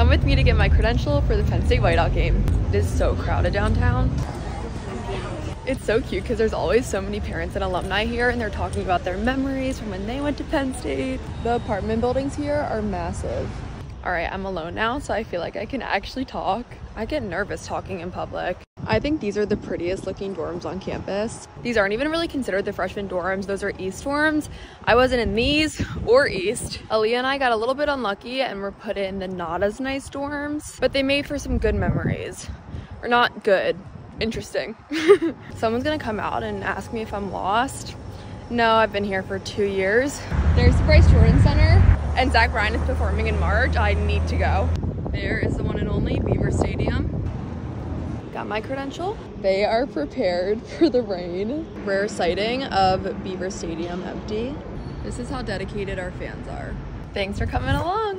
Come with me to get my credential for the Penn State Whiteout game. It is so crowded downtown. It's so cute because there's always so many parents and alumni here and they're talking about their memories from when they went to Penn State. The apartment buildings here are massive. All right, I'm alone now, so I feel like I can actually talk. I get nervous talking in public. I think these are the prettiest looking dorms on campus. These aren't even really considered the freshman dorms. Those are East dorms. I wasn't in these or East. Aaliyah and I got a little bit unlucky and were put in the not as nice dorms, but they made for some good memories. Or not good, interesting. Someone's gonna come out and ask me if I'm lost. No, I've been here for two years. There's the Bryce Jordan Center and Zach Bryan is performing in March. I need to go. There is the one and only. Got my credential. They are prepared for the rain. Rare sighting of Beaver Stadium empty. This is how dedicated our fans are. Thanks for coming along.